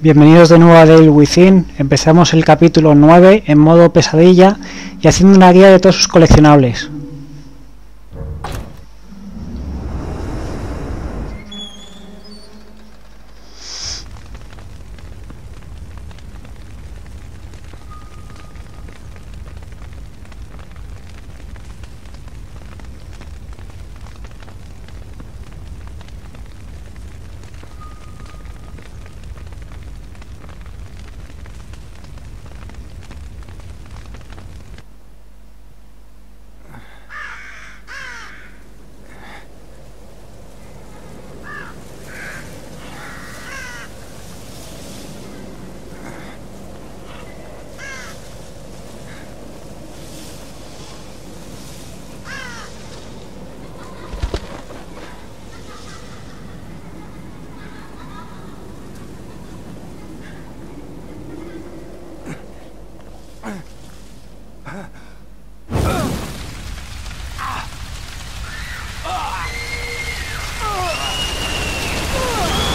Bienvenidos de nuevo a Dale Within. Empezamos el capítulo 9 en modo pesadilla y haciendo una guía de todos sus coleccionables.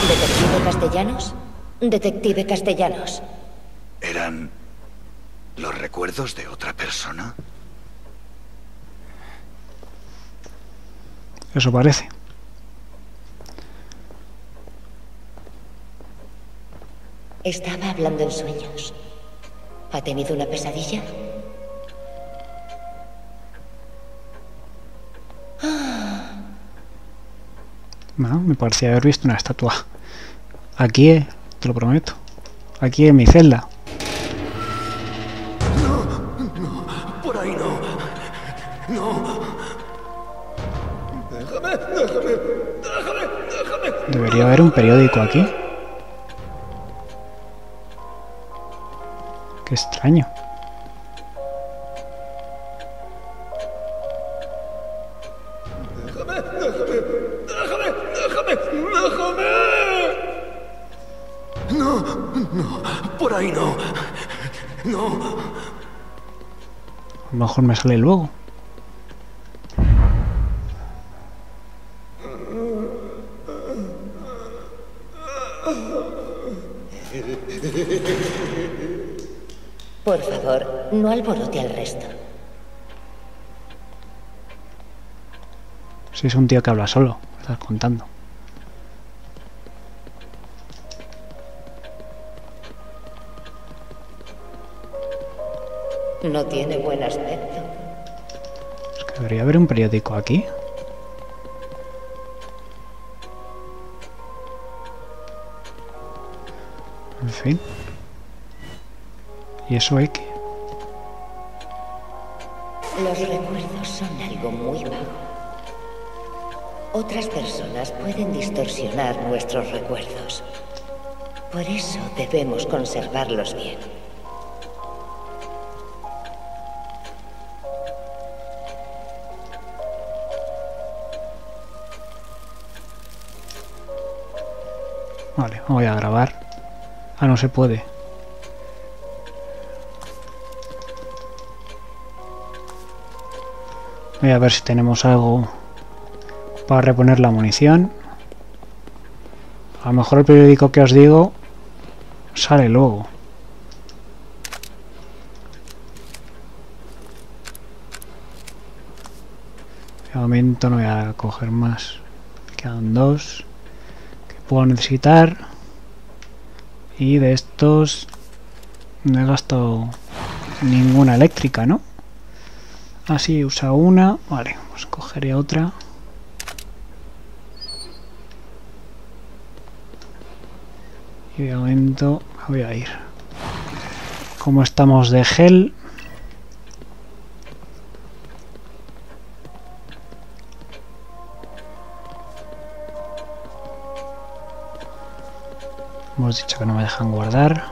¿Detective Castellanos? Detective Castellanos. ¿Eran los recuerdos de otra persona? Eso parece. Estaba hablando en sueños. ¿Ha tenido una pesadilla? No, me parecía haber visto una estatua. Aquí, eh, te lo prometo. Aquí en mi celda. Por ahí no. No. Déjame, déjame, déjame, déjame. Debería haber un periódico aquí. Qué extraño. Mejor me sale luego. Por favor, no alborote al resto. Si es un tío que habla solo, estás contando. No tiene buen aspecto. Es que debería haber un periódico aquí. En fin. ¿Y eso hay que? Los recuerdos son algo muy vago. Otras personas pueden distorsionar nuestros recuerdos. Por eso debemos conservarlos bien. Vale, voy a grabar. Ah, no se puede. Voy a ver si tenemos algo para reponer la munición. A lo mejor el periódico que os digo sale luego. De momento no voy a coger más. Quedan dos puedo necesitar. Y de estos no he gastado ninguna eléctrica, ¿no? Así usa una. Vale, pues cogeré otra. Y de momento me voy a ir. Como estamos de gel. Hemos dicho que no me dejan guardar.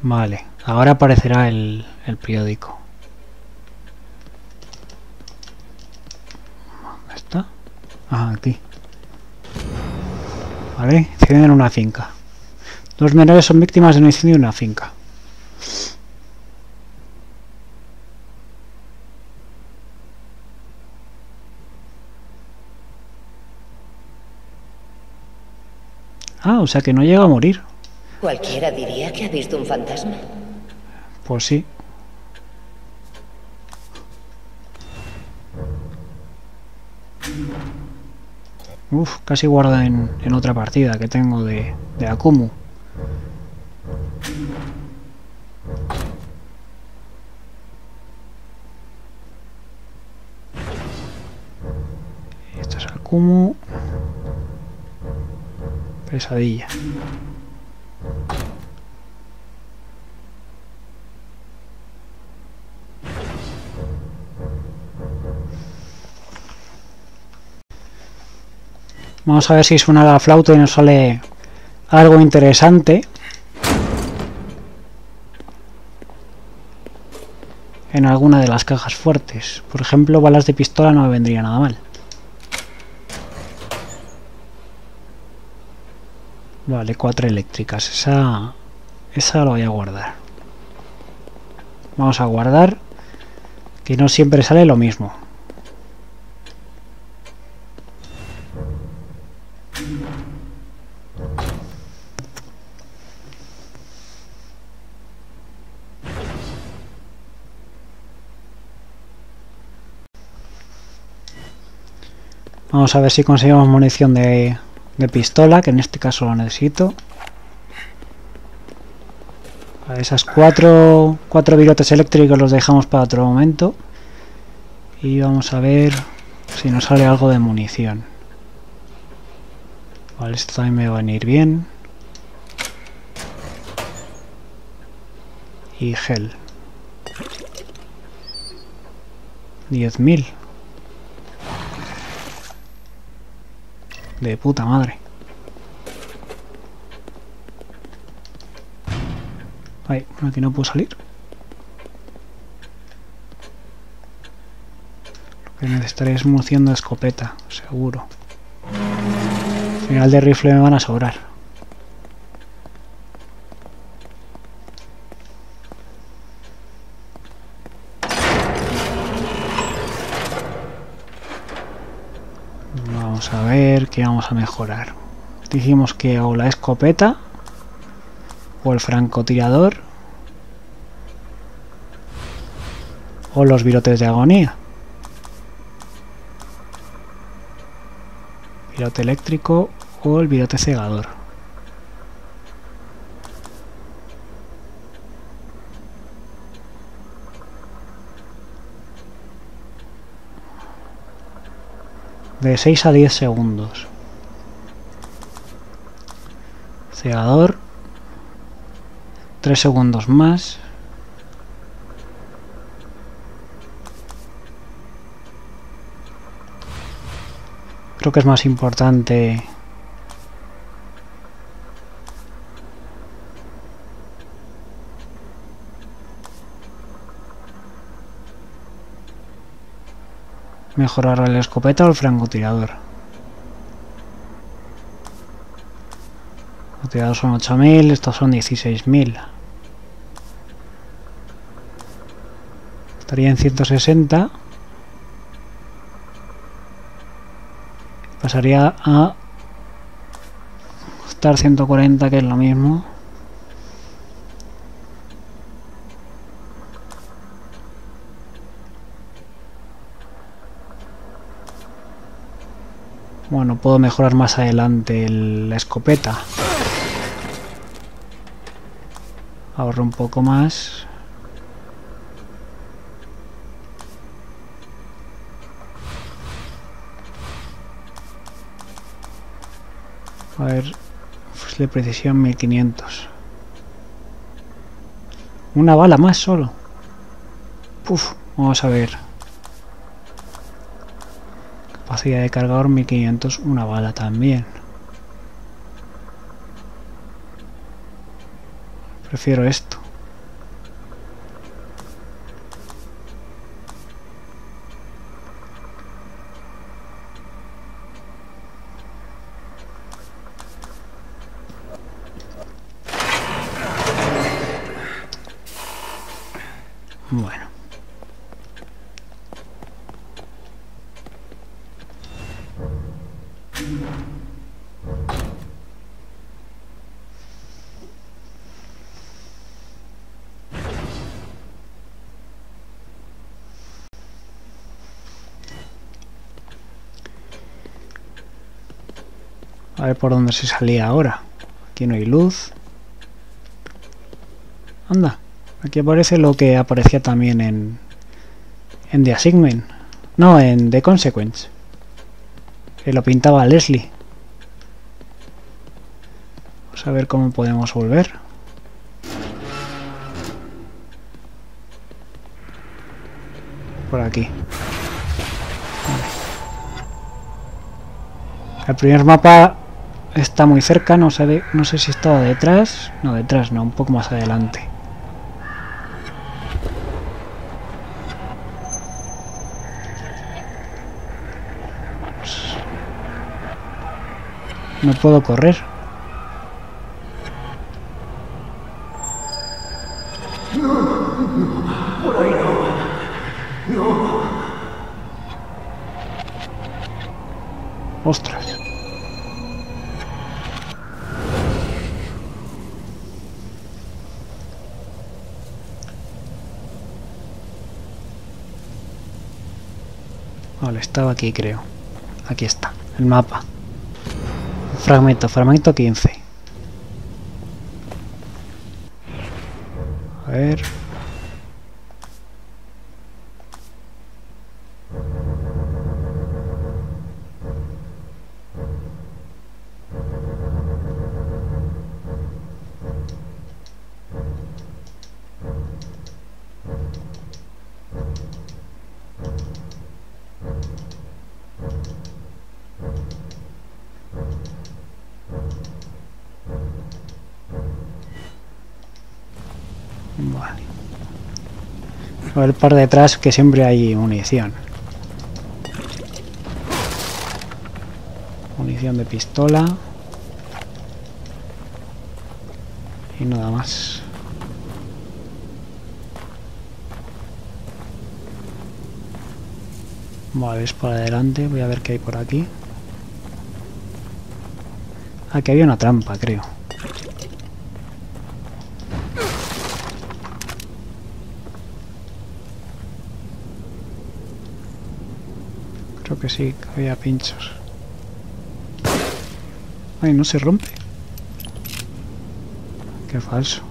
Vale, ahora aparecerá el, el periódico. ¿Dónde está? Ah, aquí. Vale, tienen una finca. Los menores son víctimas de un incendio en una finca. Ah, o sea que no llega a morir. Cualquiera diría que ha visto un fantasma. Pues sí. Uf, casi guarda en, en otra partida que tengo de, de Akumu. Akumu. Pesadilla. Vamos a ver si suena la flauta y nos sale algo interesante. En alguna de las cajas fuertes. Por ejemplo, balas de pistola no me vendría nada mal. Vale, cuatro eléctricas. Esa, esa la voy a guardar. Vamos a guardar. Que no siempre sale lo mismo. Vamos a ver si conseguimos munición de, de pistola, que en este caso lo necesito. Esas cuatro, cuatro virotes eléctricos los dejamos para otro momento. Y vamos a ver si nos sale algo de munición. Vale, esto también me va a venir bien. Y gel. 10.000. De puta madre. Ay, aquí no puedo salir. Lo que necesitaré es munición de escopeta, seguro. Al final de rifle me van a sobrar. Vamos a ver qué vamos a mejorar. Dijimos que o la escopeta o el francotirador o los virotes de agonía. Virote eléctrico o el virote cegador. De 6 a 10 segundos. Cegador. 3 segundos más. Creo que es más importante mejorar la escopeta o el francotirador. Los tirados son 8000, estos son 16000. Estaría en 160. Pasaría a estar 140, que es lo mismo. Bueno, puedo mejorar más adelante el- la escopeta. Ahorro un poco más. A ver, fusil de precisión 1500. Una bala más solo. Puf, vamos a ver. Capacidad de cargador 1500, una bala también. Prefiero esto. Bueno. A ver por dónde se salía ahora. Aquí no hay luz. Anda. Aquí aparece lo que aparecía también en... En The Assignment. No, en The Consequence. Que lo pintaba Leslie. Vamos a ver cómo podemos volver. Por aquí. El primer mapa está muy cerca, no sé, no sé si estaba detrás. No, detrás no, un poco más adelante. No puedo correr. Vale, estaba aquí creo. Aquí está, el mapa. Fragmento, fragmento 15. A ver. Ver por detrás que siempre hay munición. Munición de pistola. Y nada más. Vale, es por adelante. Voy a ver qué hay por aquí. Aquí había una trampa, creo. Creo que sí, había pinchos. Ay, no se rompe. Qué falso.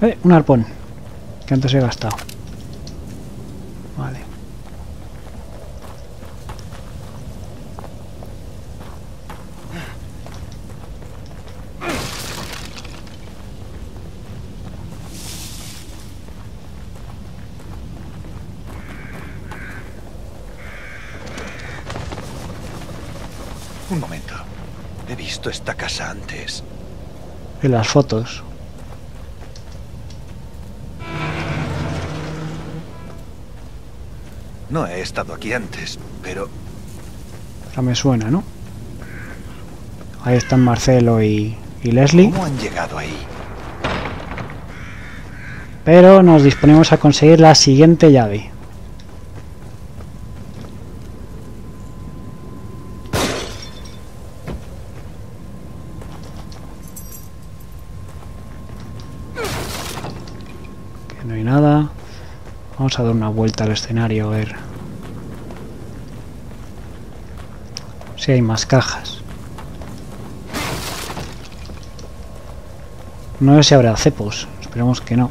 Eh, un arpón. Que antes he gastado. Vale. Un momento. He visto esta casa antes. En las fotos. No he estado aquí antes, pero Ahora me suena, ¿no? Ahí están Marcelo y, y Leslie. ¿cómo han llegado ahí? Pero nos disponemos a conseguir la siguiente llave. Que no hay nada. Vamos a dar una vuelta al escenario a ver si hay más cajas. No sé si habrá cepos. Esperemos que no.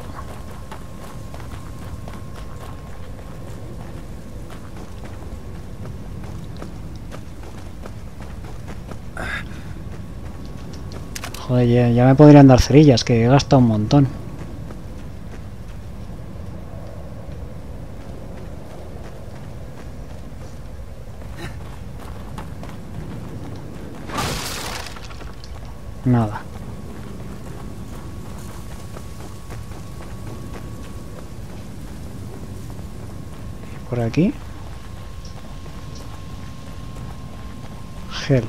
Joder, ya, ya me podrían dar cerillas, que he gastado un montón. Nada. Por aquí. Gel.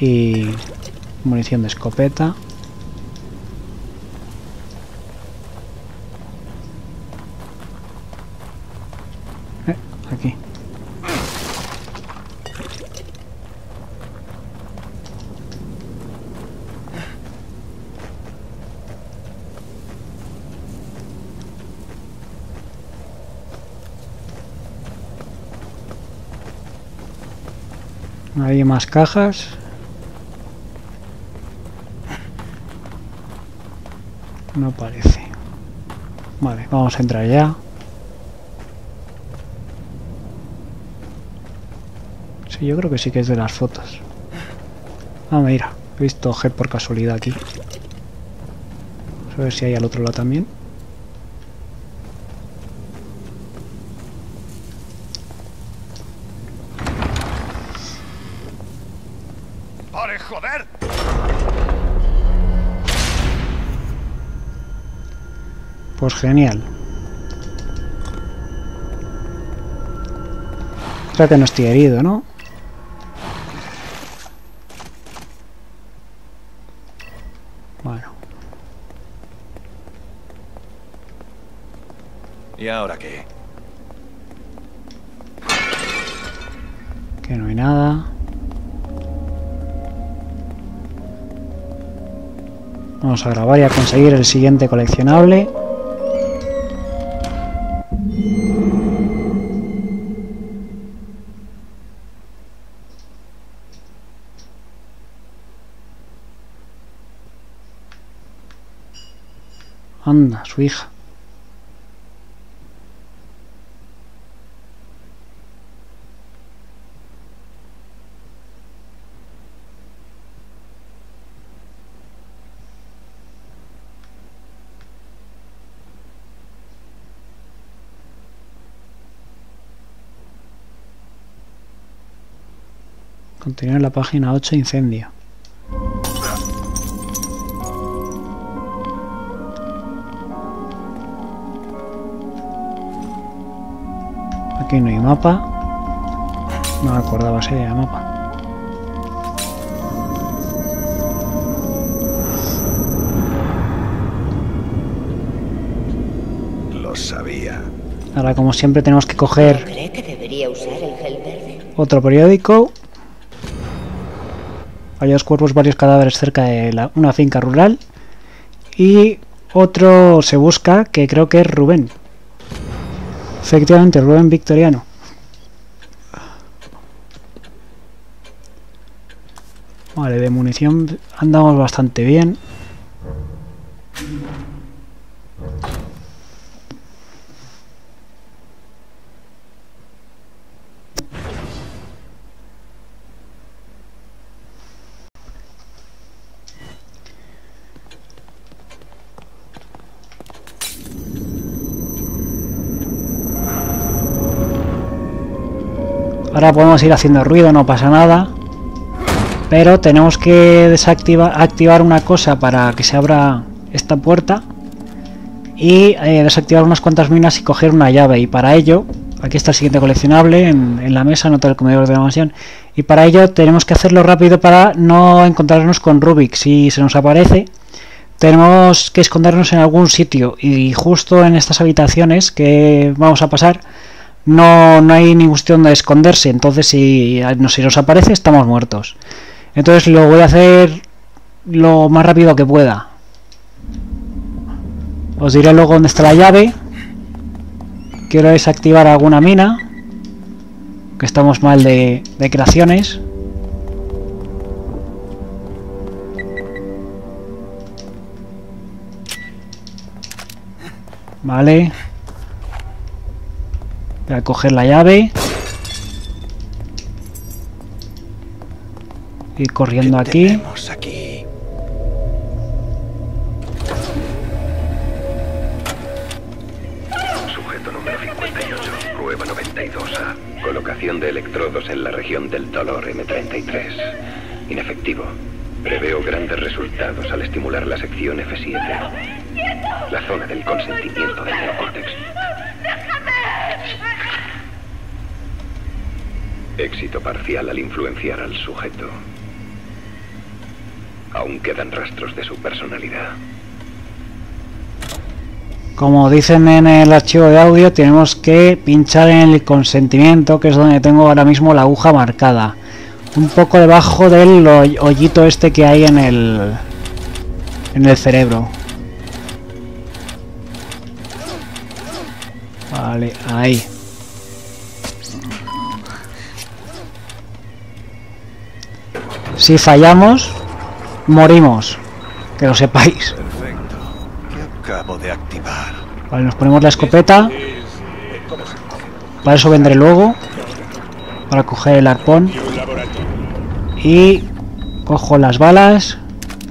Y Munición de escopeta. Eh, aquí. Hay más cajas. No parece. Vale, vamos a entrar ya. Sí, yo creo que sí que es de las fotos. Ah, mira, he visto G por casualidad aquí. A ver si hay al otro lado también. Genial. Creo que no estoy herido, ¿no? Bueno, ¿Y ahora qué? que no hay nada. Vamos a grabar y a conseguir el siguiente coleccionable. Anda, su hija. Continúa en la página 8, incendio. Aquí no hay mapa. No me acordaba si había mapa. Lo sabía. Ahora, como siempre, tenemos que ¿No coger cree que debería usar el gel verde? otro periódico. Varios cuerpos, varios cadáveres cerca de la- una finca rural. Y otro se busca, que creo que es Rubén. Efectivamente, Rubén Victoriano. Vale, de munición andamos bastante bien. Ahora podemos ir haciendo ruido, no pasa nada. Pero tenemos que desactivar activar una cosa para que se abra esta puerta. Y eh, desactivar unas cuantas minas y coger una llave. Y para ello, aquí está el siguiente coleccionable en, la mesa, nota del comedor de la mansión. Y para ello tenemos que hacerlo rápido para no encontrarnos con Rubik. Si se nos aparece, tenemos que escondernos en algún sitio. Y justo en estas habitaciones que vamos a pasar, no, no hay ningún sitio donde esconderse. Entonces, si, no, si nos aparece, estamos muertos. Entonces, lo voy a hacer lo más rápido que pueda. Os diré luego dónde está la llave. Quiero desactivar alguna mina. Que estamos mal de, de creaciones. Vale. Voy a coger la llave. Ir corriendo ¿Qué aquí. tenemos aquí? Sujeto número 58, prueba 92A. Colocación de electrodos en la región del dolor M33. Inefectivo. Preveo grandes resultados al estimular la sección F7. La zona del consentimiento del neocórtex. Éxito parcial al influenciar al sujeto. Aún quedan rastros de su personalidad. Como dicen en el archivo de audio, tenemos que pinchar en el consentimiento, que es donde tengo ahora mismo la aguja marcada. Un poco debajo del hoyito este que hay en el en el cerebro. Vale, ahí. Si fallamos, morimos. Que lo sepáis. Perfecto. ¿Qué acabo de activar? Vale, nos ponemos la escopeta. Para eso vendré luego. Para coger el arpón. Y cojo las balas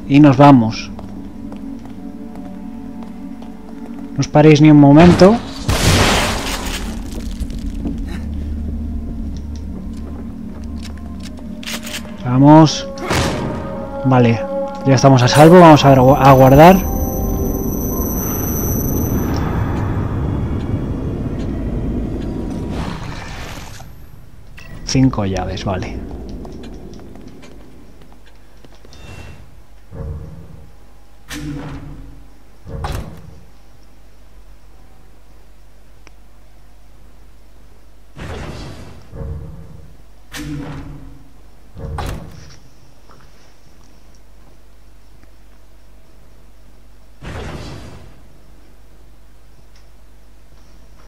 y nos vamos. No os paréis ni un momento. Vamos. Vale, ya estamos a salvo. Vamos a, a guardar. Cinco llaves, vale.